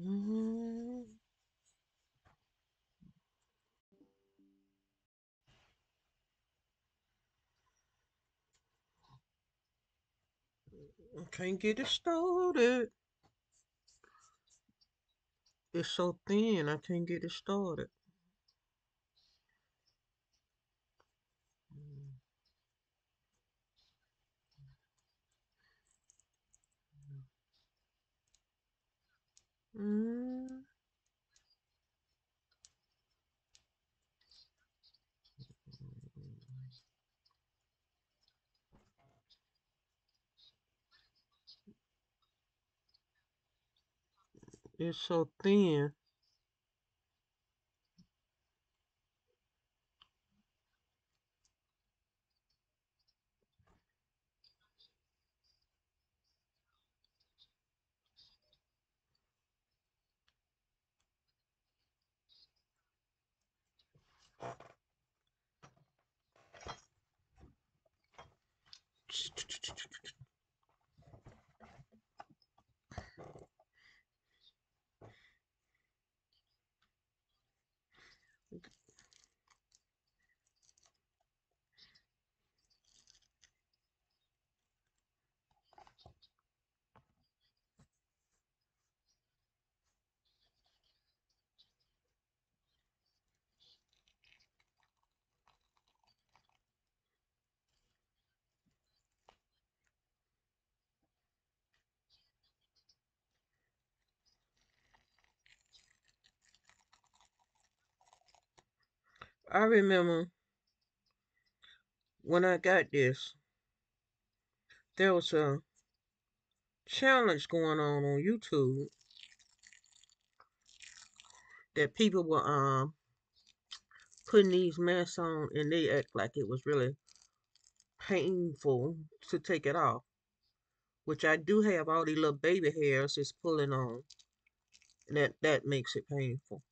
Mm, I can't get it started. It's so thin, I can't get it started. Mm, it's so thin. I remember when I got this, there was a challenge going on on YouTube that people were um putting these masks on and they act like it was really painful to take it off. Which I do have all these little baby hairs it's pulling on. And that, that makes it painful.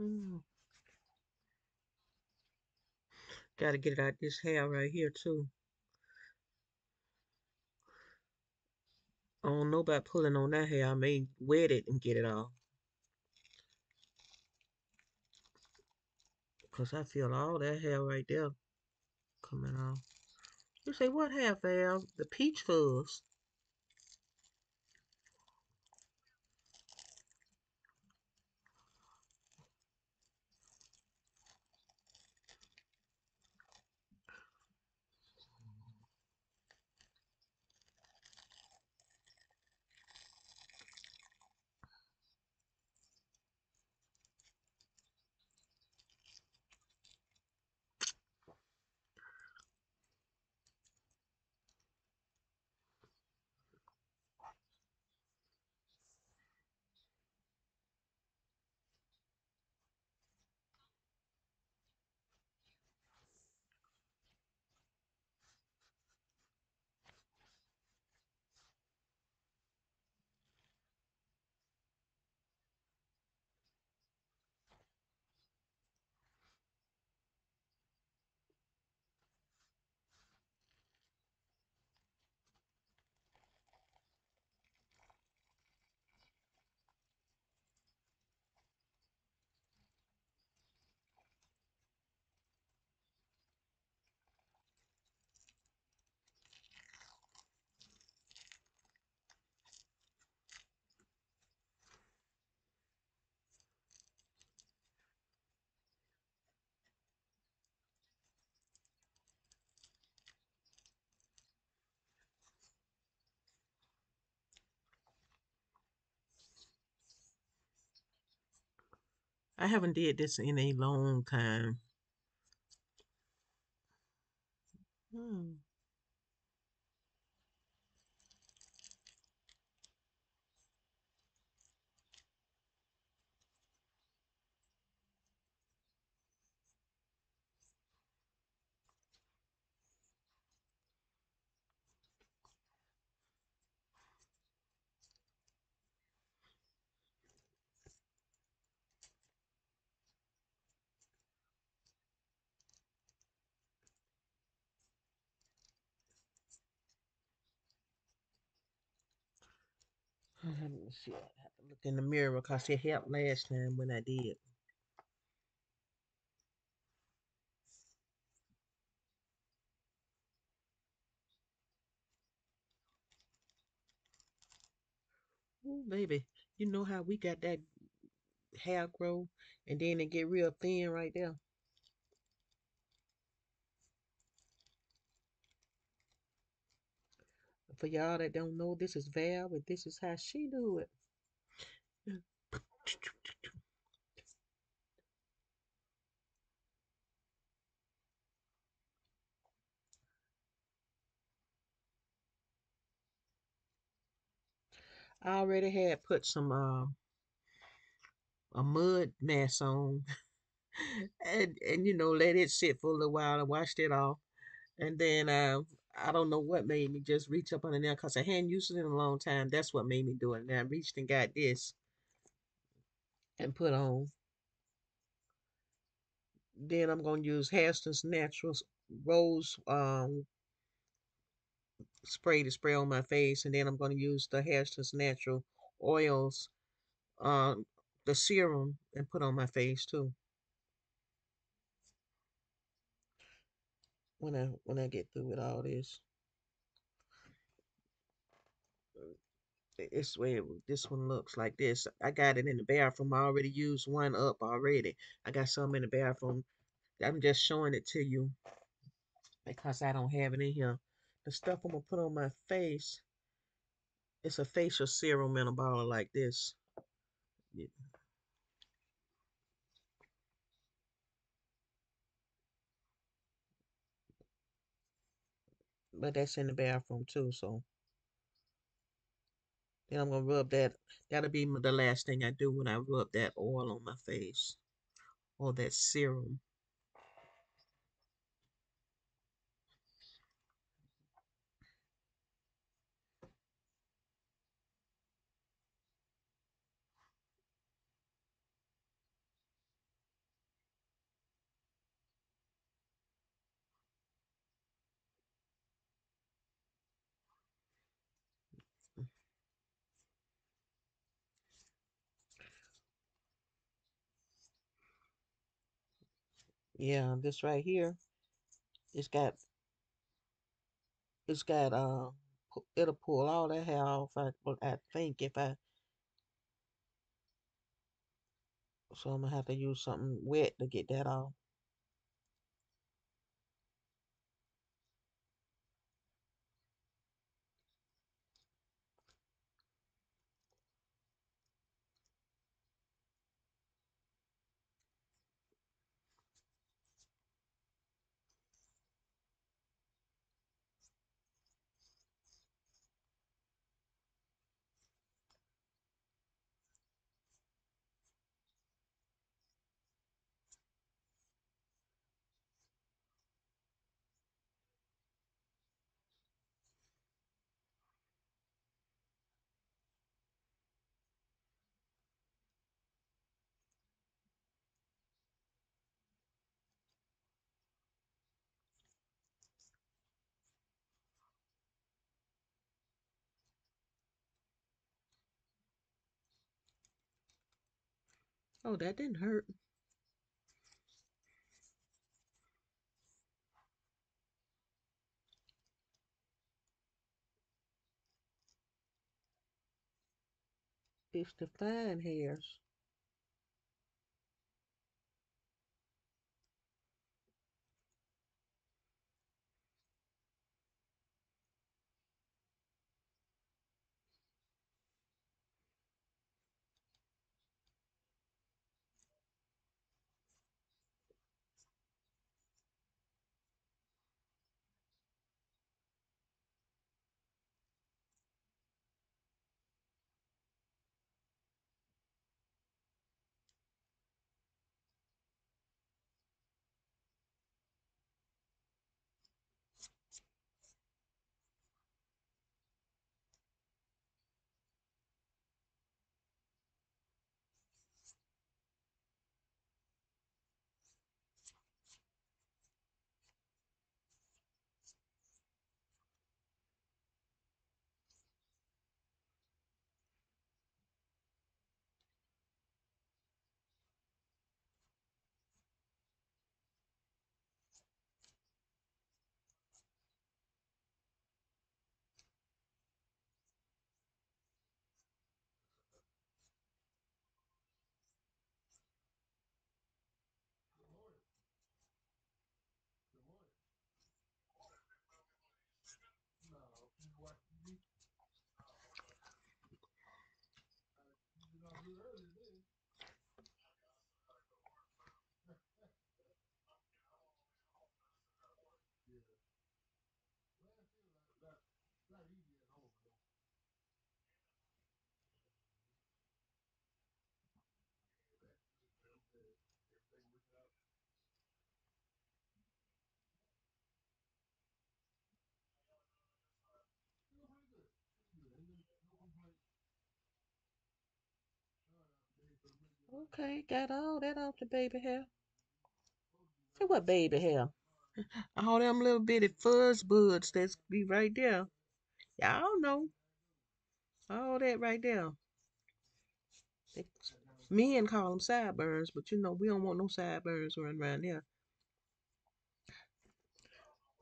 Mm. Gotta get it out this hair right here too. I don't know about pulling on that hair. I may wet it and get it off. Because I feel all that hair right there coming off. You say, what hair, Val? The peach fuzz. I haven't did this in a long time. Hmm. Let me see. I have to look in the mirror because it helped last time when I did. Ooh, baby, you know how we got that hair grow and then it get real thin right there. For y'all that don't know, this is Val, but this is how she do it. I already had put some uh, a mud mask on and and you know let it sit for a little while and washed it off. And then uh, I don't know what made me just reach up under there because I hadn't used it in a long time. That's what made me do it. And I reached and got this and put on. Then I'm gonna use Hairston Naturals Rose um spray to spray on my face, and then I'm gonna use the Hairston Natural Oils um the serum and put on my face too when I when I get through with all this. It's way this one looks like this. I got it in the bathroom. I already used one up already. I got some in the bathroom. I'm just showing it to you because I don't have it in here. The stuff I'm gonna put on my face, it's a facial serum in a bottle like this. But that's in the bathroom too, so then I'm gonna rub that. That'll be the last thing I do when I rub that oil on my face or that serum. Yeah, this right here, it's got it's got uh it'll pull all that hair off. I I think if I so I'm gonna have to use something wet to get that off. Oh, that didn't hurt. It's the fine hairs. Okay, got all that off the baby hair. See what baby hair? All them little bitty fuzz buds that's be right there. Y'all know. All that right there. Men call them sideburns, but you know, we don't want no sideburns running around here.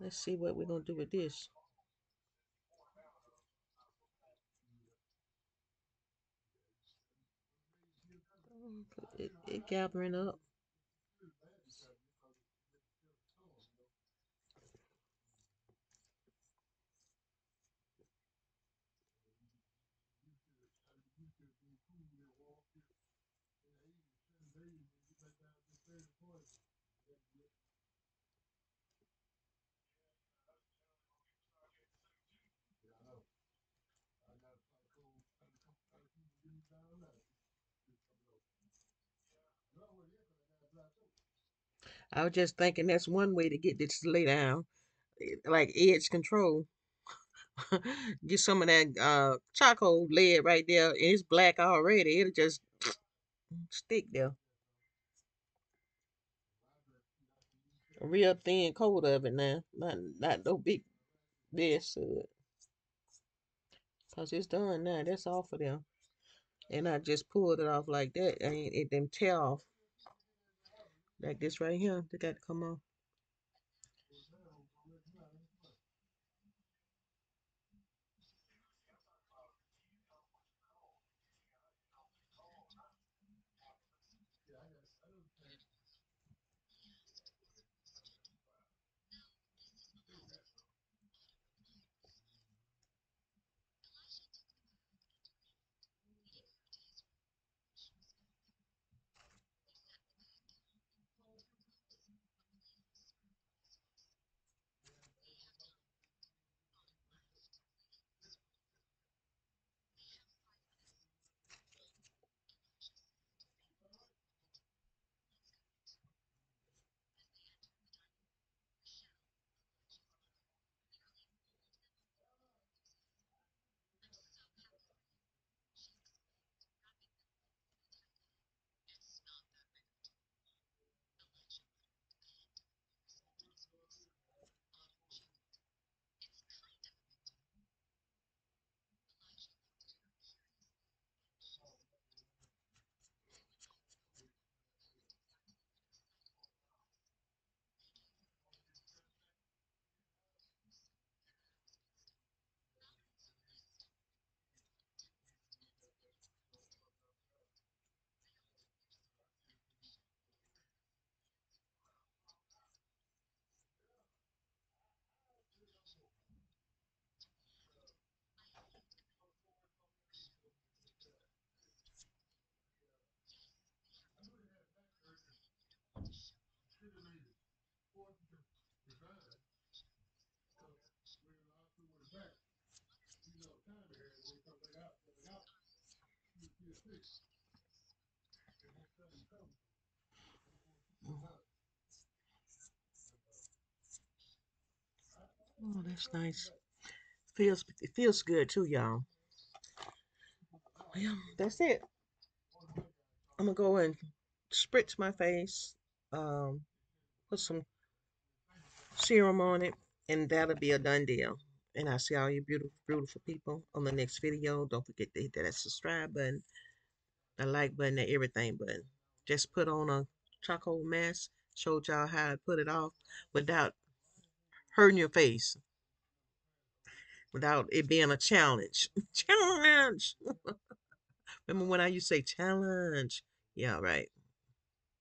Let's see what we're going to do with this. It, it gathering up. I was just thinking that's one way to get this to lay down, like edge control. get some of that uh charcoal lead right there, and it's black already. It'll just stick there. A real thin coat of it now, not not no big this, uh, cause it's done now. That's off of them, and I just pulled it off like that, I and it didn't tear off like this right here. They got to come off. Oh, that's nice. Feels it feels good too, y'all. Well, that's it. I'm gonna go and spritz my face, um, put some serum on it, and that'll be a done deal. And I'll see all you beautiful, beautiful people on the next video. Don't forget to hit that subscribe button, the like button, the everything button. Just put on a charcoal mask. Showed y'all how to put it off without hurting your face. Without it being a challenge. challenge! Remember when I used to say challenge? Yeah, right.